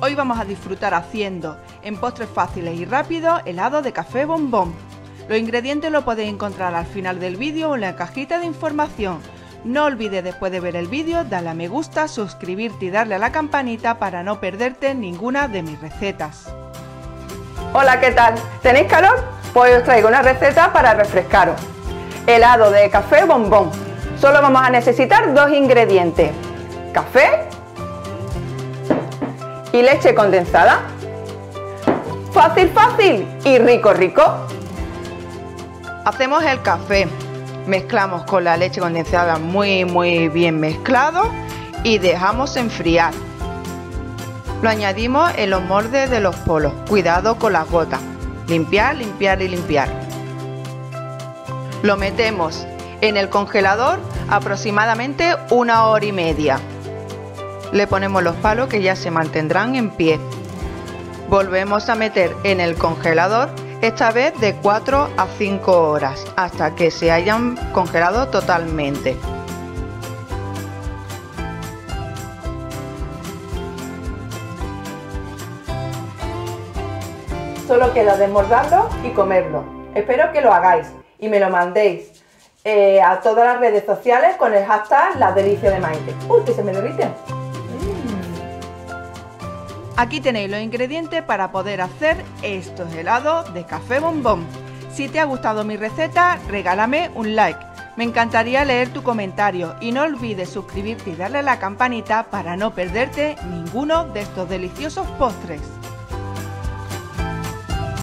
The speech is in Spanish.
Hoy vamos a disfrutar haciendo, en postres fáciles y rápidos, helado de café bombón. Los ingredientes los podéis encontrar al final del vídeo o en la cajita de información. No olvides después de ver el vídeo darle a me gusta, suscribirte y darle a la campanita para no perderte ninguna de mis recetas. Hola, ¿qué tal? ¿Tenéis calor? Pues os traigo una receta para refrescaros. Helado de café bombón. Solo vamos a necesitar dos ingredientes. Café y leche condensada. Fácil, fácil y rico, rico. Hacemos el café, mezclamos con la leche condensada muy muy bien mezclado y dejamos enfriar. Lo añadimos en los moldes de los polos, cuidado con las gotas. Limpiar, limpiar y limpiar. Lo metemos en el congelador aproximadamente una hora y media. Le ponemos los palos que ya se mantendrán en pie. Volvemos a meter en el congelador, esta vez de 4 a 5 horas, hasta que se hayan congelado totalmente. Solo queda desmordarlo y comerlo. Espero que lo hagáis y me lo mandéis eh, a todas las redes sociales con el hashtag La Delicia de Maite. ¡Uy, que se me derrite! Aquí tenéis los ingredientes para poder hacer estos helados de café bombón. Si te ha gustado mi receta, regálame un like. Me encantaría leer tu comentario y no olvides suscribirte y darle a la campanita para no perderte ninguno de estos deliciosos postres.